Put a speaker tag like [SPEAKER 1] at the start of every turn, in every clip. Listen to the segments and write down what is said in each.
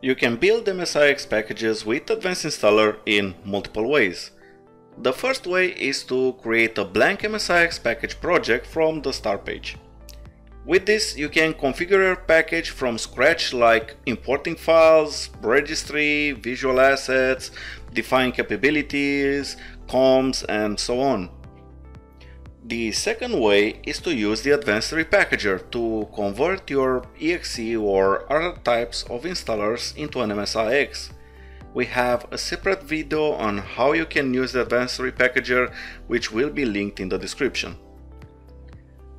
[SPEAKER 1] You can build MSIX packages with Advanced Installer in multiple ways. The first way is to create a blank MSIX package project from the start page. With this, you can configure your package from scratch like importing files, registry, visual assets, define capabilities, comms, and so on. The second way is to use the Advanced Repackager to convert your exe or other types of installers into an MSIX. We have a separate video on how you can use the Advanced Repackager which will be linked in the description.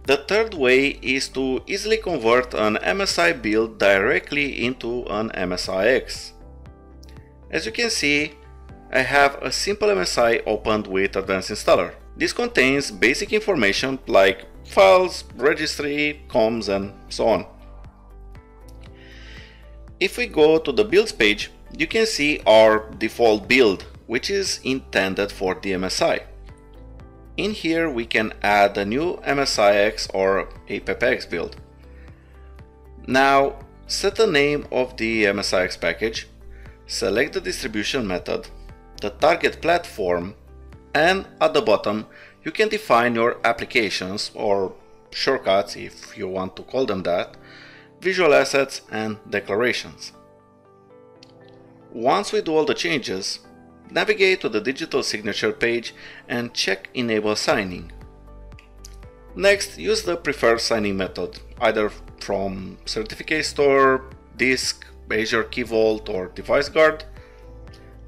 [SPEAKER 1] The third way is to easily convert an MSI build directly into an MSIX. As you can see, I have a simple MSI opened with Advanced Installer. This contains basic information like files, registry, comms and so on. If we go to the builds page, you can see our default build, which is intended for the MSI. In here we can add a new MSIX or APPX build. Now set the name of the MSIX package, select the distribution method, the target platform and at the bottom you can define your applications or shortcuts if you want to call them that, visual assets and declarations. Once we do all the changes, navigate to the digital signature page and check enable signing. Next, use the preferred signing method, either from Certificate Store, Disk, Azure Key Vault or Device Guard,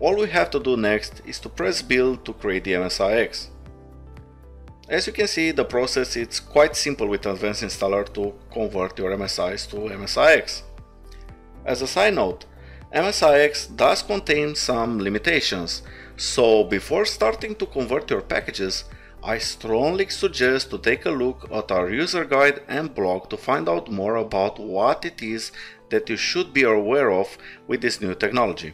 [SPEAKER 1] all we have to do next is to press build to create the MSIX. As you can see, the process is quite simple with Advanced Installer to convert your MSIs to MSIX. As a side note, MSIX does contain some limitations, so before starting to convert your packages, I strongly suggest to take a look at our user guide and blog to find out more about what it is that you should be aware of with this new technology.